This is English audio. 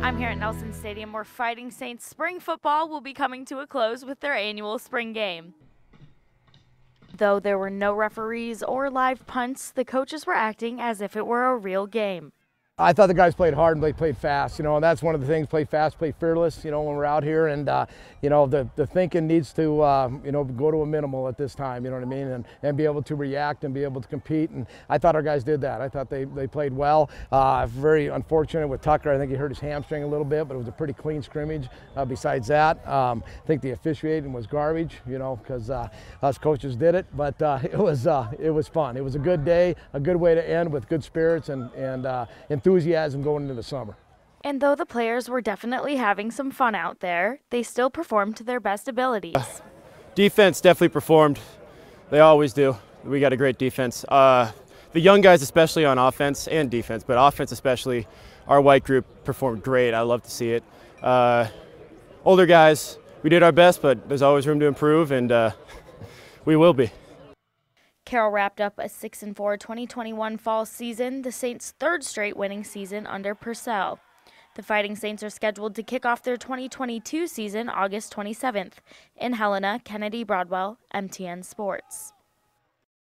I'm here at Nelson Stadium where Fighting Saints spring football will be coming to a close with their annual spring game. Though there were no referees or live punts, the coaches were acting as if it were a real game. I thought the guys played hard and they played fast, you know, and that's one of the things, play fast, play fearless, you know, when we're out here. And, uh, you know, the, the thinking needs to, uh, you know, go to a minimal at this time, you know what I mean, and, and be able to react and be able to compete. And I thought our guys did that. I thought they, they played well. Uh, very unfortunate with Tucker. I think he hurt his hamstring a little bit, but it was a pretty clean scrimmage. Uh, besides that, um, I think the officiating was garbage, you know, because uh, us coaches did it. But uh, it, was, it was fun. It was a good day, a good way to end with good spirits and, and enthusiasm enthusiasm going into the summer. And though the players were definitely having some fun out there, they still performed to their best abilities. Uh, defense definitely performed. They always do. We got a great defense. Uh, the young guys, especially on offense and defense, but offense especially, our white group performed great. I love to see it. Uh, older guys, we did our best, but there's always room to improve, and uh, we will be. Carroll wrapped up a 6 and 4 2021 fall season, the Saints' third straight winning season under Purcell. The Fighting Saints are scheduled to kick off their 2022 season August 27th. In Helena, Kennedy Broadwell, MTN Sports.